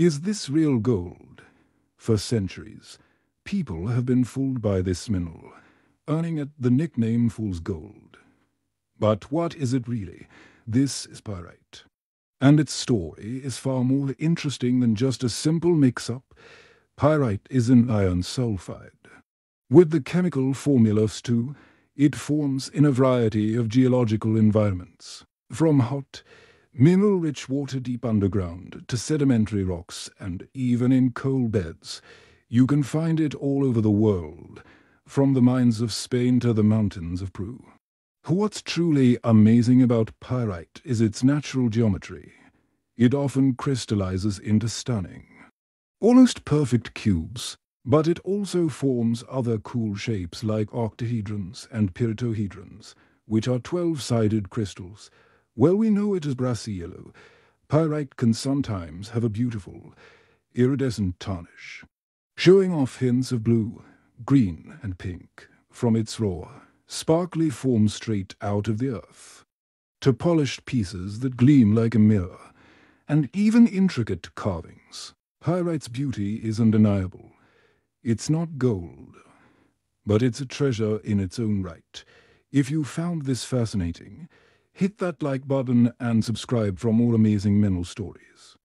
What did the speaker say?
Is this real gold? For centuries, people have been fooled by this mineral, earning it the nickname fool's gold. But what is it really? This is pyrite. And its story is far more interesting than just a simple mix-up. Pyrite is an iron sulfide. With the chemical formulas too, it forms in a variety of geological environments, from hot, mineral-rich water deep underground to sedimentary rocks and even in coal beds. You can find it all over the world, from the mines of Spain to the mountains of Peru. What's truly amazing about pyrite is its natural geometry. It often crystallizes into stunning, almost perfect cubes, but it also forms other cool shapes like octahedrons and pyritohedrons, which are 12-sided crystals. Well, we know it as brass-yellow. Pyrite can sometimes have a beautiful, iridescent tarnish, showing off hints of blue, green and pink from its raw, sparkly form straight out of the earth, to polished pieces that gleam like a mirror, and even intricate carvings. Pyrite's beauty is undeniable. It's not gold, but it's a treasure in its own right. If you found this fascinating, hit that like button and subscribe for more amazing mineral stories.